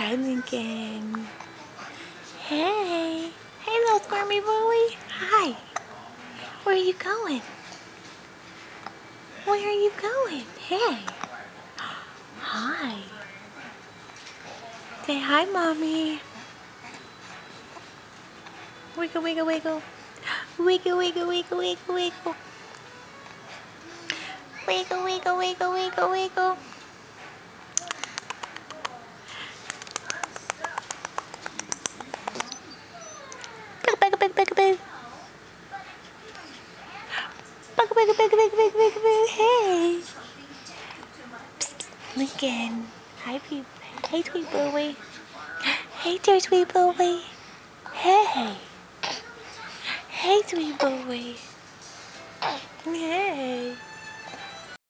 Hi, Lincoln. Hey. Hey, little squirmy boy. Hi. Where are you going? Where are you going? Hey. Hi. Say hi, Mommy. Wiggle, wiggle, wiggle. Wiggle, wiggle, wiggle, wiggle, wiggle. Wiggle, wiggle, wiggle, wiggle, wiggle. Bugga, bugga, bugga, bugga, bugga, bugga. Hey. Lincoln. Hi, people. Hey, sweet boy. Hey, dear sweet boy. Hey. Hey, sweet boy. Hey.